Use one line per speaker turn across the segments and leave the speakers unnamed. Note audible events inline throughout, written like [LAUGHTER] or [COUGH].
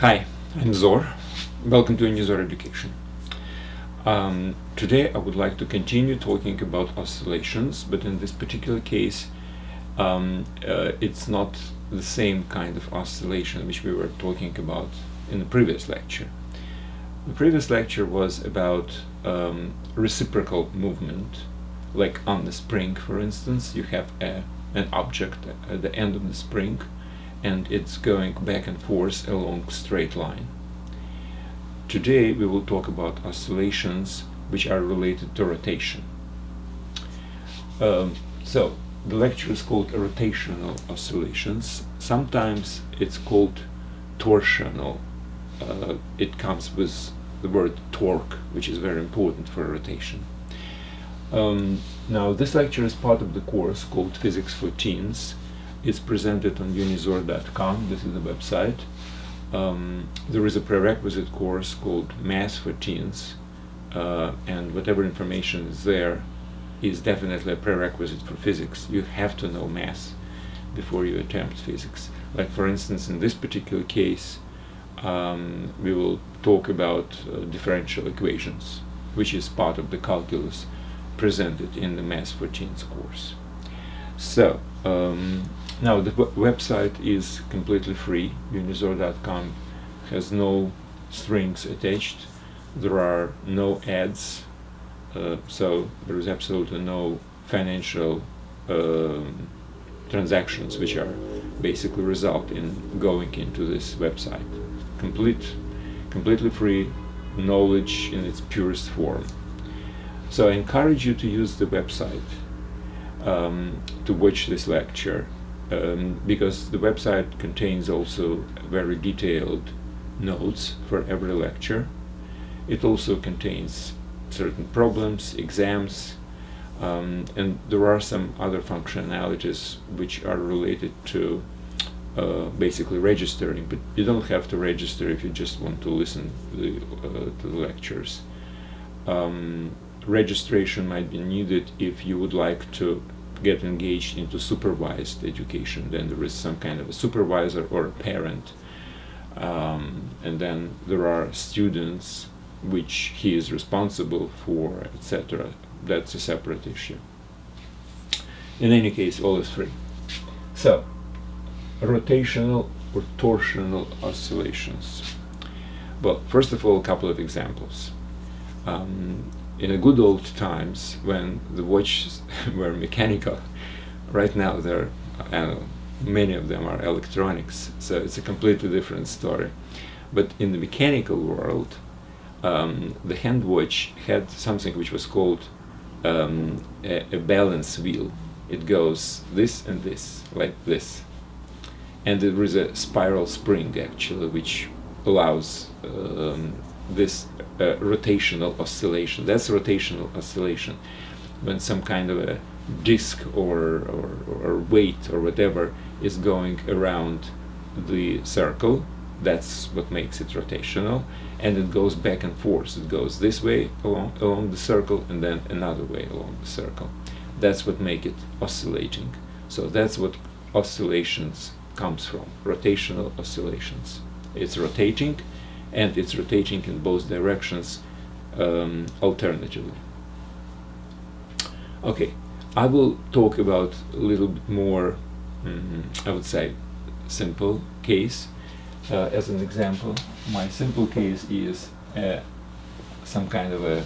Hi, I'm Zor. Welcome to Unizor Education. Um, today I would like to continue talking about oscillations, but in this particular case um, uh, it's not the same kind of oscillation which we were talking about in the previous lecture. The previous lecture was about um, reciprocal movement, like on the spring for instance, you have a, an object at the end of the spring and it's going back and forth along straight line. Today we will talk about oscillations which are related to rotation. Um, so the lecture is called rotational oscillations. Sometimes it's called torsional. Uh, it comes with the word torque, which is very important for rotation. Um, now this lecture is part of the course called Physics for Teens it's presented on unizor.com, this is the website. Um, there is a prerequisite course called Math for Teens, uh, and whatever information is there is definitely a prerequisite for physics. You have to know math before you attempt physics. Like for instance, in this particular case, um, we will talk about uh, differential equations, which is part of the calculus presented in the Math for Teens course. So, um, now the website is completely free. Unizor.com has no strings attached. There are no ads, uh, so there is absolutely no financial uh, transactions which are basically result in going into this website. Complete, completely free knowledge in its purest form. So I encourage you to use the website um, to watch this lecture um, because the website contains also very detailed notes for every lecture. It also contains certain problems, exams, um, and there are some other functionalities which are related to uh, basically registering, but you don't have to register if you just want to listen to the, uh, to the lectures. Um, registration might be needed if you would like to get engaged into supervised education. Then there is some kind of a supervisor or a parent. Um, and then there are students which he is responsible for, etc. That's a separate issue. In any case, all is free. So, rotational or torsional oscillations. Well, first of all, a couple of examples. Um, in the good old times when the watches [LAUGHS] were mechanical, right now they're uh, many of them are electronics, so it's a completely different story. But in the mechanical world, um, the hand watch had something which was called um, a, a, balance wheel. It goes this and this, like this. And there is a spiral spring actually, which allows um, this uh, rotational oscillation. That's rotational oscillation when some kind of a disk or, or, or weight or whatever is going around the circle. That's what makes it rotational, and it goes back and forth. It goes this way along along the circle, and then another way along the circle. That's what makes it oscillating. So that's what oscillations comes from. Rotational oscillations. It's rotating, and it's rotating in both directions um, alternatively. Okay, I will talk about a little bit more, mm, I would say, simple case. Uh, as an example, my simple case is uh, some kind of a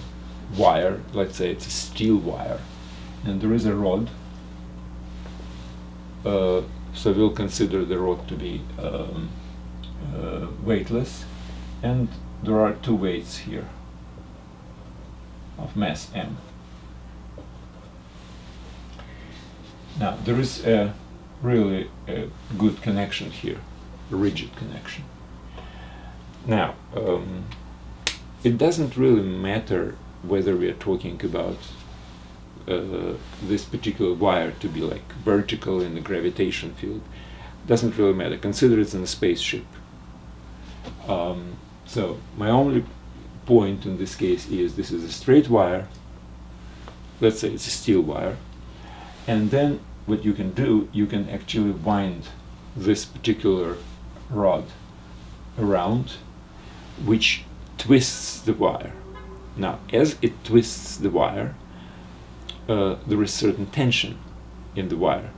wire, let's say it's a steel wire, and there is a rod. Uh, so we'll consider the rod to be um, uh, weightless and there are two weights here of mass m. Now there is a really a good connection here, a rigid connection. Now um, it doesn't really matter whether we are talking about uh, this particular wire to be like vertical in the gravitation field. Doesn't really matter. Consider it's in a spaceship. Um, so my only point in this case is this is a straight wire, let's say it's a steel wire, and then what you can do, you can actually wind this particular rod around which twists the wire. Now, as it twists the wire, uh, there is certain tension in the wire.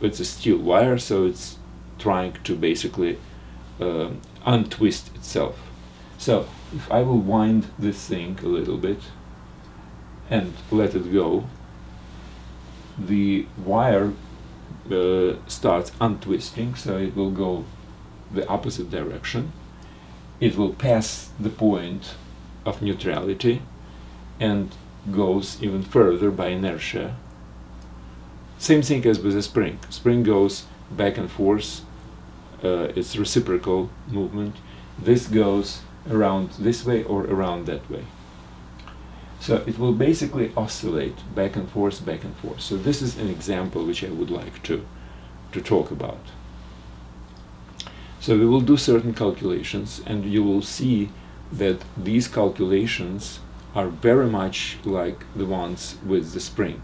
It's a steel wire, so it's trying to basically uh, untwist itself. So, if I will wind this thing a little bit and let it go, the wire uh, starts untwisting, so it will go the opposite direction. It will pass the point of neutrality and goes even further by inertia. Same thing as with a spring. Spring goes back and forth. Uh, it's reciprocal movement. This goes around this way or around that way. So it will basically oscillate back and forth, back and forth. So this is an example which I would like to, to talk about. So we will do certain calculations and you will see that these calculations are very much like the ones with the spring.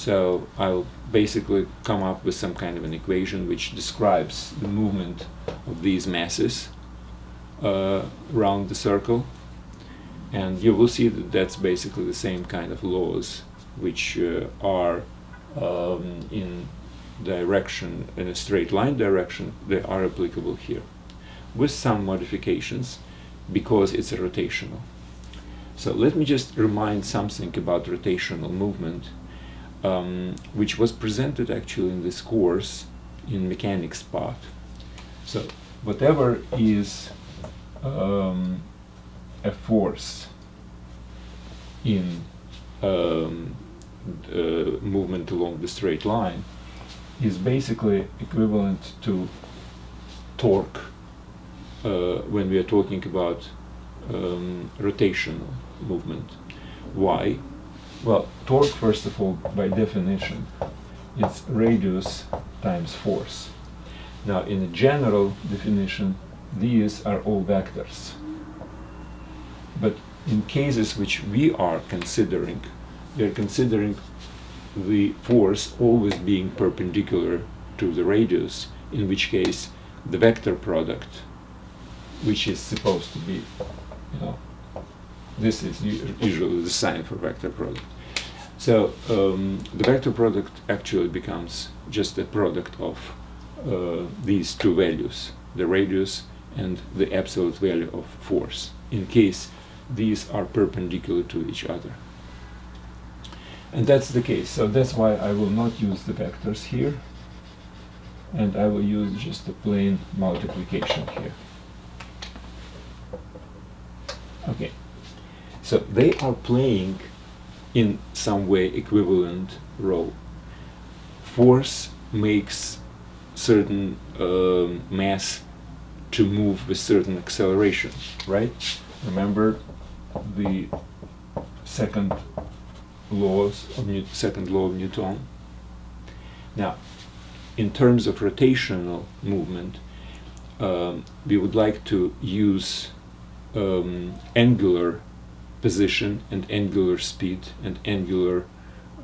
So I'll basically come up with some kind of an equation which describes the movement of these masses uh, around the circle. And you will see that that's basically the same kind of laws which uh, are um, in direction in a straight line direction they are applicable here with some modifications because it's a rotational. So let me just remind something about rotational movement um, which was presented actually in this course in mechanics part so whatever is um, a force in um, movement along the straight line is basically equivalent to torque uh, when we are talking about um, rotational movement. Why? Well, torque, first of all, by definition, it's radius times force. Now, in a general definition, these are all vectors. But in cases which we are considering, we are considering the force always being perpendicular to the radius, in which case the vector product, which is supposed to be, you know, this is usually the sign for vector product. So um, the vector product actually becomes just a product of uh, these two values, the radius and the absolute value of force, in case these are perpendicular to each other. And that's the case, so that's why I will not use the vectors here, and I will use just a plain multiplication here. Okay, so they are playing in some way equivalent role. Force makes certain um, mass to move with certain acceleration, right? Remember the second laws of New second law of Newton. Now, in terms of rotational movement, um, we would like to use um, angular position and angular speed and angular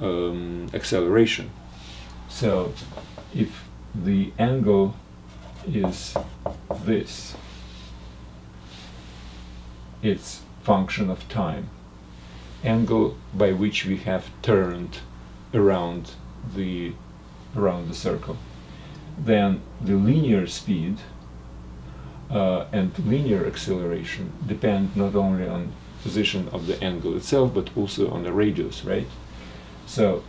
um, acceleration. So, if the angle is this, it's function of time, angle by which we have turned around the around the circle. Then the linear speed uh, and linear acceleration depend not only on position of the angle itself but also on the radius, right? So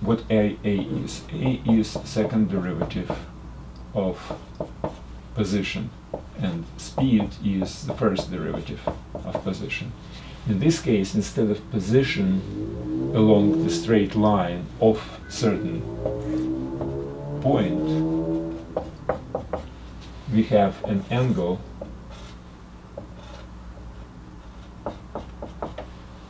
what A, A is? A is second derivative of position and speed is the first derivative of position. In this case, instead of position along the straight line of certain point, we have an angle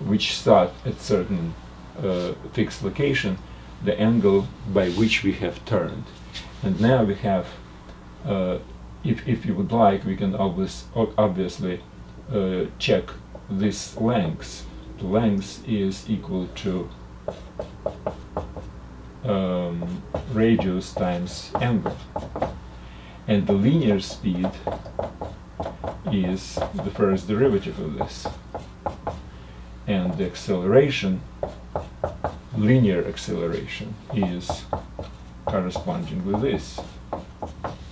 which start at certain uh, fixed location, the angle by which we have turned. And now we have uh, if, if you would like, we can obvious, obviously uh, check this length. The length is equal to um, radius times angle. And the linear speed is the first derivative of this. And the acceleration, linear acceleration, is corresponding with this.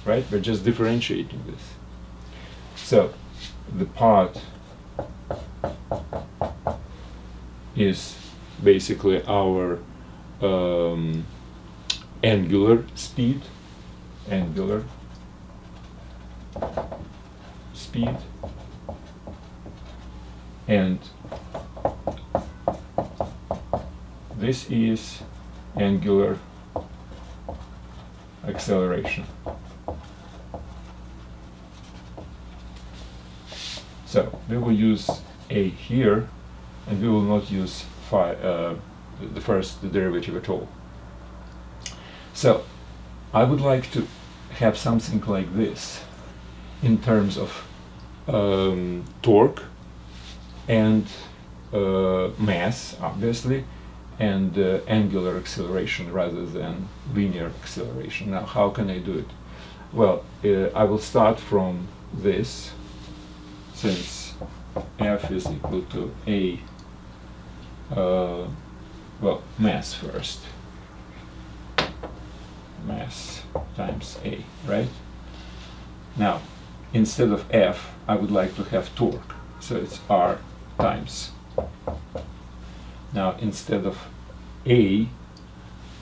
Right? We're just differentiating this. So the part is basically our um, angular speed, angular speed, and this is angular acceleration. So we will use a here and we will not use phi, uh, the first derivative at all. So I would like to have something like this in terms of um, torque and uh, mass, obviously, and uh, angular acceleration rather than linear acceleration. Now, how can I do it? Well, uh, I will start from this, since f is equal to a, uh, well, mass first. Mass times a, right? Now, instead of f, I would like to have torque. So it's r times now instead of A,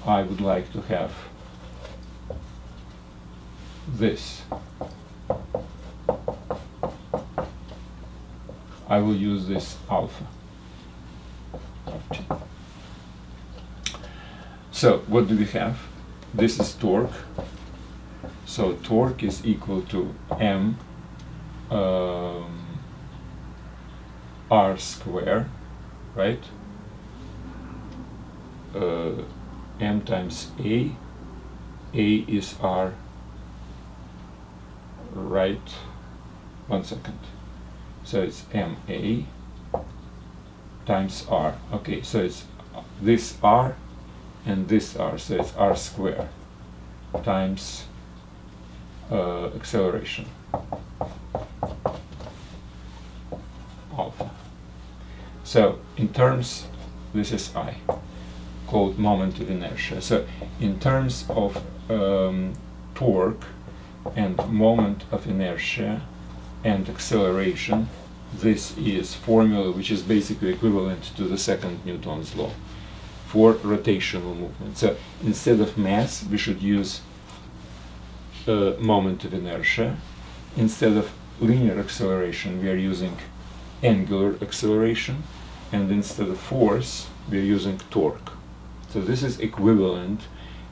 I would like to have this. I will use this alpha. So what do we have? This is torque. So torque is equal to m um, r square, right? Uh, m times a. A is r right one second. So it's ma times r. Okay so it's this r and this r. So it's r square times uh, acceleration alpha so in terms this is i called moment of inertia. So in terms of um, torque and moment of inertia and acceleration, this is formula which is basically equivalent to the second Newton's law for rotational movement. So instead of mass, we should use uh, moment of inertia. Instead of linear acceleration, we are using angular acceleration. And instead of force, we are using torque. So this is equivalent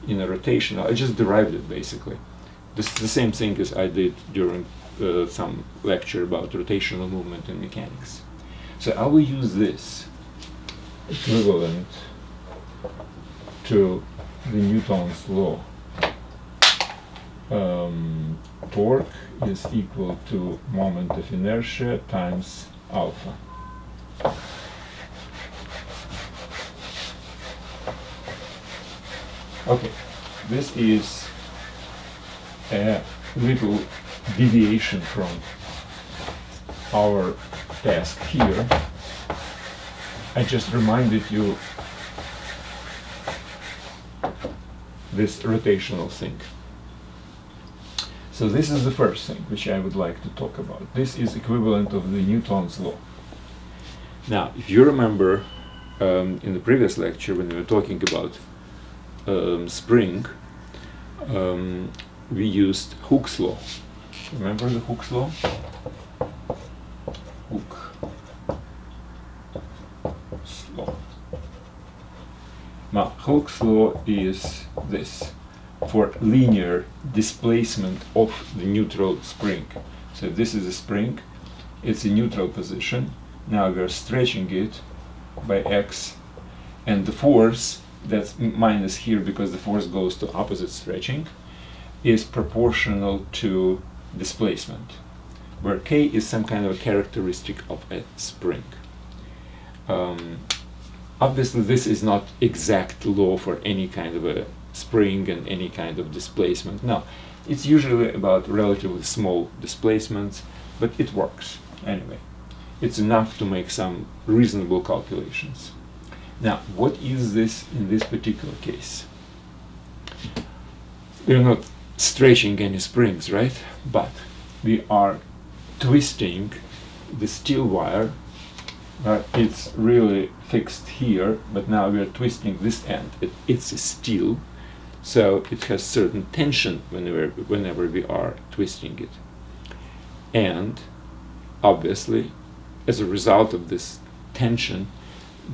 in a rotational. I just derived it basically. This is the same thing as I did during uh, some lecture about rotational movement in mechanics. So I will use this equivalent to the Newton's law. Um, torque is equal to moment of inertia times alpha. Okay, this is a little deviation from our task here. I just reminded you this rotational thing. So this is the first thing which I would like to talk about. This is equivalent of the Newton's law. Now, if you remember um, in the previous lecture when we were talking about um, spring, um, we used Hooke's law. Remember the Hooke's law? Hooke's law. Now, Hooke's law is this for linear displacement of the neutral spring. So this is a spring, it's a neutral position. Now we are stretching it by x, and the force that's minus here because the force goes to opposite stretching, is proportional to displacement, where k is some kind of a characteristic of a spring. Um, obviously this is not exact law for any kind of a spring and any kind of displacement. No, it's usually about relatively small displacements but it works anyway. It's enough to make some reasonable calculations. Now, what is this in this particular case? We're not stretching any springs, right? But we are twisting the steel wire. Uh, it's really fixed here, but now we are twisting this end. It, it's steel, so it has certain tension whenever, whenever we are twisting it. And obviously, as a result of this tension,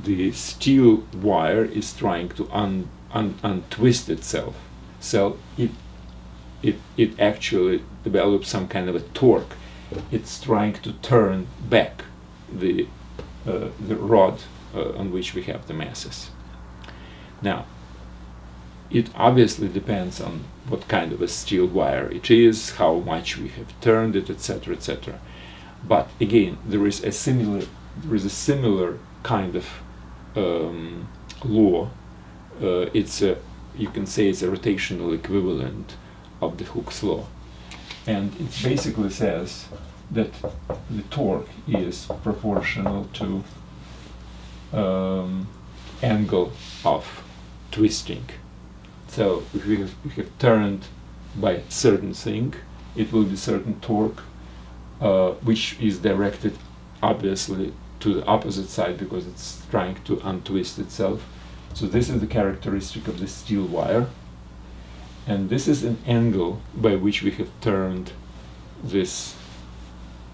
the steel wire is trying to un, un, untwist itself. So it, it, it actually develops some kind of a torque. It's trying to turn back the, uh, the rod uh, on which we have the masses. Now, it obviously depends on what kind of a steel wire it is, how much we have turned it, etc., etc. But again, there is a similar there is a similar kind of um, law. Uh, it's a you can say it's a rotational equivalent of the Hooke's law, and it basically says that the torque is proportional to um, angle of twisting. So if we have, we have turned by certain thing, it will be certain torque, uh, which is directed obviously to the opposite side because it's trying to untwist itself. So this is the characteristic of the steel wire. And this is an angle by which we have turned this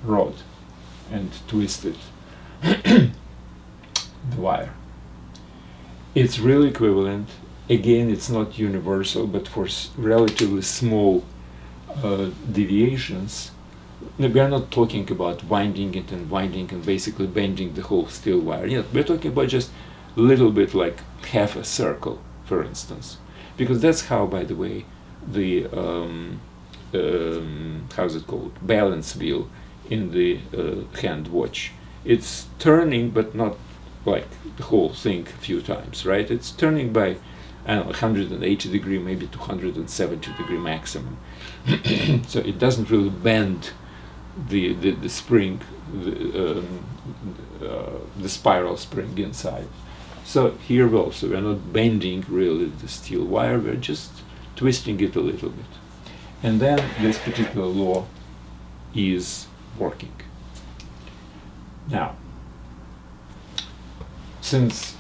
rod and twisted [COUGHS] the wire. It's really equivalent. Again, it's not universal, but for relatively small uh, deviations, we are not talking about winding it and winding and basically bending the whole steel wire. Yeah, we're talking about just a little bit like half a circle, for instance, because that's how, by the way, the um, um, how's it called balance wheel in the uh, hand watch. It's turning, but not like the whole thing a few times, right? It's turning by I don't know, 180 degree, maybe 270 degree maximum. [CLEARS THROAT] so it doesn't really bend the, the, the spring, the, um, uh, the spiral spring inside. So here also we're not bending really the steel wire, we're just twisting it a little bit. And then this particular law is working. Now, since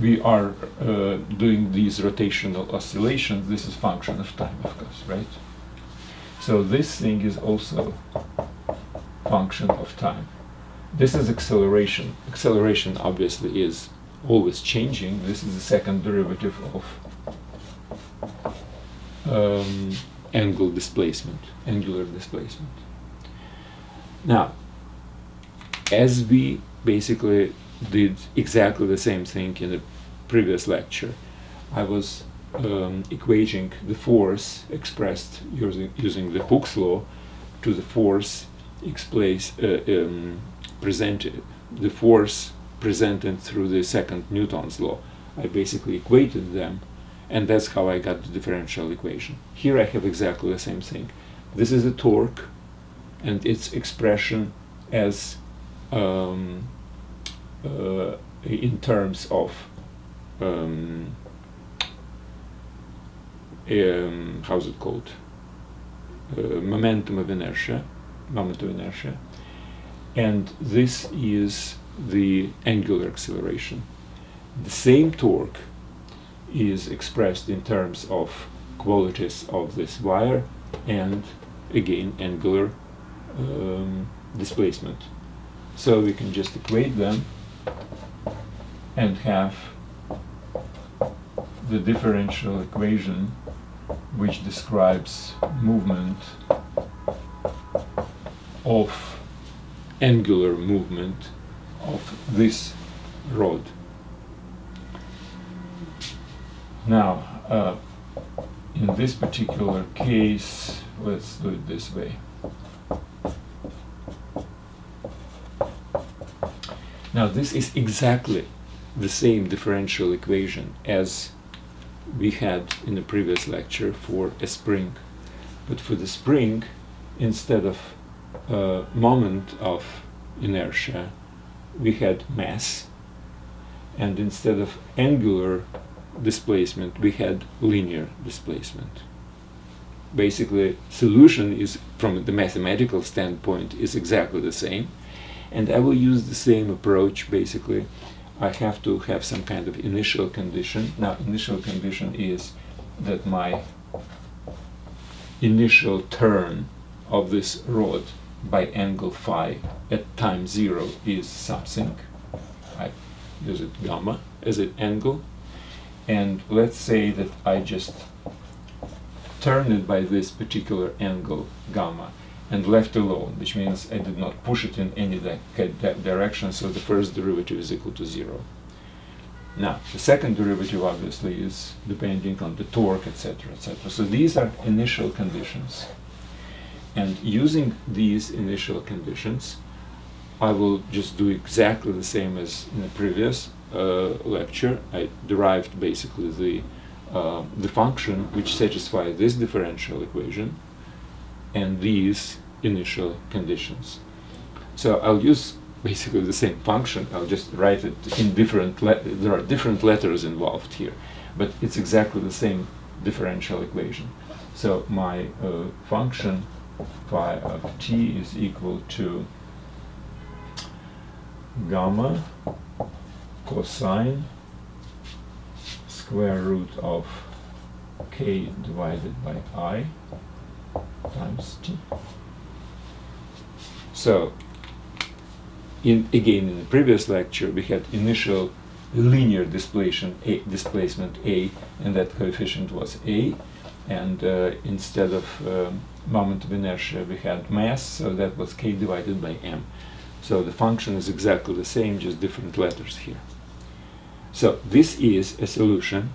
we are uh, doing these rotational oscillations, this is function of time, of course, right? So this thing is also function of time. This is acceleration. Acceleration obviously is always changing. This is the second derivative of um, angle displacement, angular displacement. Now, as we basically did exactly the same thing in the previous lecture, I was um, equating the force expressed using, using the Hooke's law to the force explains, uh, um, presented, the force presented through the second Newton's law. I basically equated them and that's how I got the differential equation. Here I have exactly the same thing. This is a torque and its expression as um, uh, in terms of um, um, how's it called? Uh, momentum of inertia, moment of inertia, and this is the angular acceleration. The same torque is expressed in terms of qualities of this wire and again angular um, displacement. So we can just equate them and have the differential equation which describes movement of angular movement of this rod. Now, uh, in this particular case, let's do it this way. Now, this is exactly the same differential equation as we had in the previous lecture for a spring. But for the spring, instead of uh, moment of inertia, we had mass, and instead of angular displacement, we had linear displacement. Basically, solution is, from the mathematical standpoint, is exactly the same, and I will use the same approach. Basically, I have to have some kind of initial condition. Now, initial condition is that my initial turn of this rod by angle phi at time zero is something. I use it gamma as an angle. And let's say that I just turn it by this particular angle gamma and left alone, which means I did not push it in any di di direction, so the first derivative is equal to zero. Now, the second derivative obviously is depending on the torque, etc., etc. So these are initial conditions. And using these initial conditions, I will just do exactly the same as in the previous uh, lecture. I derived basically the, uh, the function which satisfies this differential equation and these initial conditions. So I'll use basically the same function. I'll just write it in different. there are different letters involved here, but it's exactly the same differential equation. So my uh, function phi of t is equal to gamma cosine square root of k divided by i times t. So, in, again, in the previous lecture, we had initial linear displacement a, displacement a, and that coefficient was a, and uh, instead of um, moment of inertia, we had mass, so that was k divided by m. So the function is exactly the same, just different letters here. So this is a solution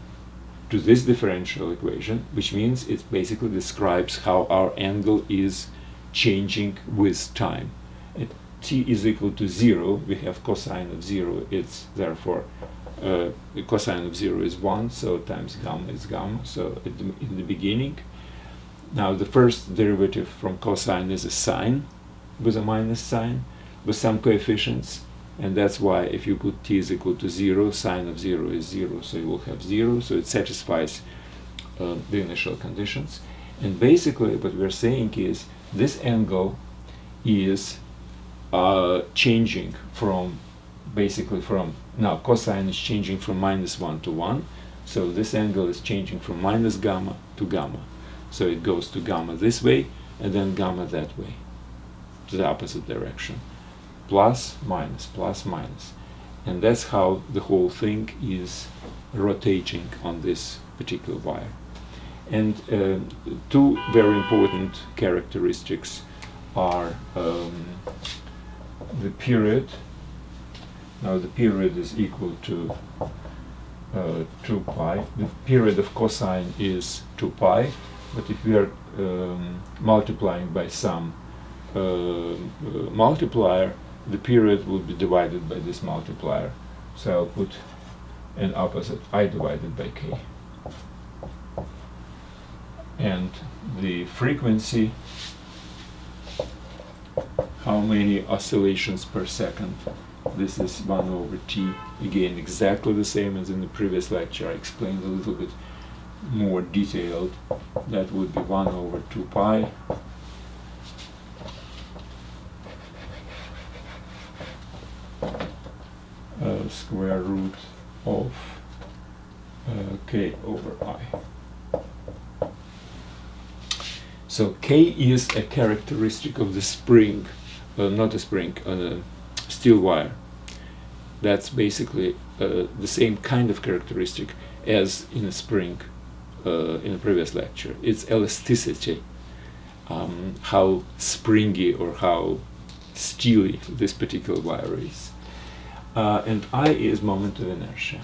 to this differential equation, which means it basically describes how our angle is changing with time. At t is equal to 0, we have cosine of 0, it's therefore uh, the cosine of 0 is 1, so times gamma is gamma, so the, in the beginning. Now the first derivative from cosine is a sine with a minus sign with some coefficients, and that's why if you put t is equal to 0, sine of 0 is 0, so you will have 0, so it satisfies uh, the initial conditions. And basically what we're saying is this angle is uh, changing from basically from now cosine is changing from minus 1 to 1 so this angle is changing from minus gamma to gamma. So it goes to gamma this way and then gamma that way to the opposite direction plus minus plus minus and that's how the whole thing is rotating on this particular wire and uh, two very important characteristics are um, the period. Now the period is equal to uh, 2 pi. The period of cosine is 2 pi, but if we are um, multiplying by some uh, uh, multiplier, the period will be divided by this multiplier. So I'll put an opposite, i divided by k. And the frequency how many oscillations per second? This is 1 over t. Again exactly the same as in the previous lecture. I explained a little bit more detailed. That would be 1 over 2 pi uh, square root of uh, k over i So K is a characteristic of the spring, uh, not a spring, a steel wire. That's basically uh, the same kind of characteristic as in a spring uh, in a previous lecture. It's elasticity, um, how springy or how steely this particular wire is. Uh, and I is moment of inertia.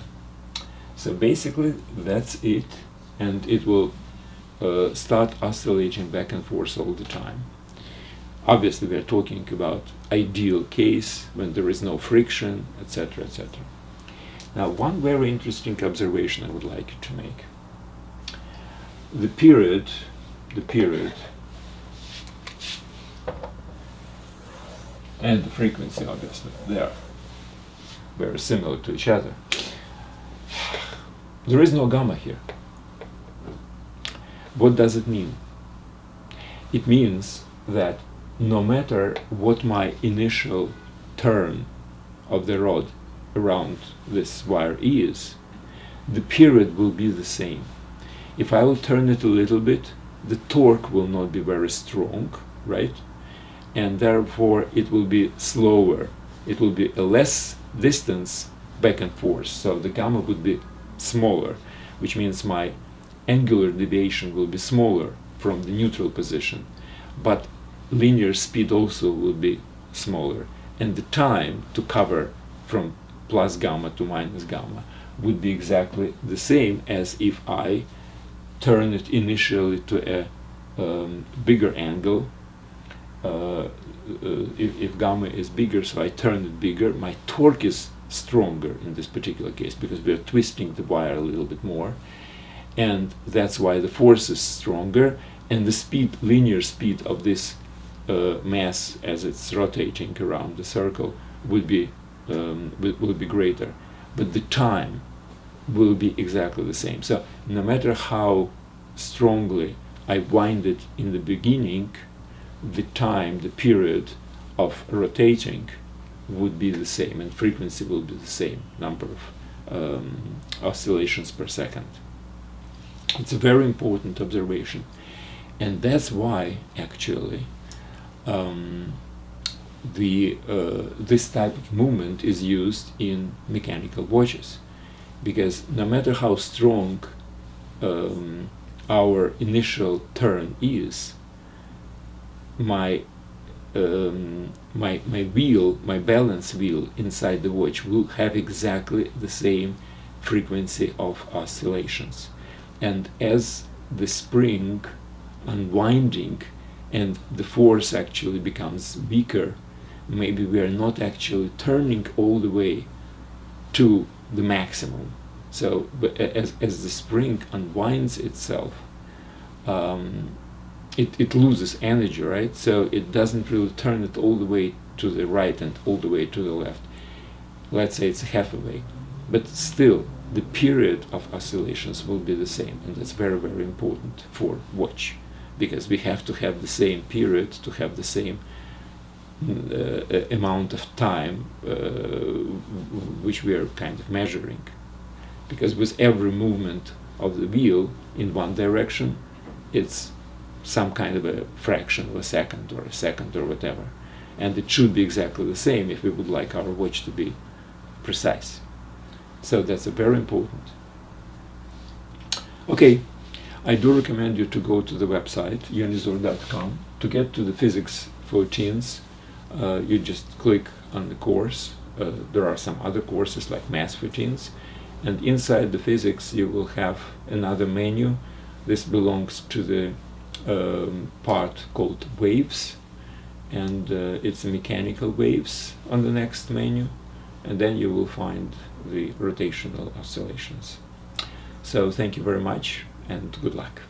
So basically that's it and it will uh, start oscillating back and forth all the time. Obviously, we are talking about ideal case when there is no friction, etc., etc. Now, one very interesting observation I would like to make. The period, the period and the frequency obviously they are very similar to each other. There is no gamma here. What does it mean? It means that no matter what my initial turn of the rod around this wire is the period will be the same. If I will turn it a little bit the torque will not be very strong right? And therefore it will be slower. It will be a less distance back and forth, so the gamma would be smaller, which means my angular deviation will be smaller from the neutral position, but linear speed also will be smaller, and the time to cover from plus gamma to minus gamma would be exactly the same as if I turn it initially to a um, bigger angle uh, if, if gamma is bigger, so I turn it bigger, my torque is stronger in this particular case because we are twisting the wire a little bit more. And that's why the force is stronger and the speed linear speed of this uh, mass as it's rotating around the circle would be um, will, will, be greater. But the time will be exactly the same. So no matter how strongly I wind it in the beginning the time, the period of rotating would be the same and frequency will be the same number of um, oscillations per second. It's a very important observation and that's why actually um, the uh, this type of movement is used in mechanical watches because no matter how strong um, our initial turn is my um, my my wheel, my balance wheel inside the watch will have exactly the same frequency of oscillations, and as the spring unwinding and the force actually becomes weaker, maybe we are not actually turning all the way to the maximum. So, as as the spring unwinds itself. Um, it, it loses energy, right? So it doesn't really turn it all the way to the right and all the way to the left. Let's say it's half a way. But still, the period of oscillations will be the same, and that's very, very important for watch, because we have to have the same period to have the same uh, amount of time uh, which we are kind of measuring. Because with every movement of the wheel in one direction, it's some kind of a fraction of a second or a second or whatever. And it should be exactly the same if we would like our watch to be precise. So that's a very important. Okay, I do recommend you to go to the website unizor.com to get to the physics for teens. Uh, you just click on the course. Uh, there are some other courses like math for teens, and inside the physics you will have another menu. This belongs to the um, part called waves and uh, it's mechanical waves on the next menu and then you will find the rotational oscillations. So thank you very much and good luck.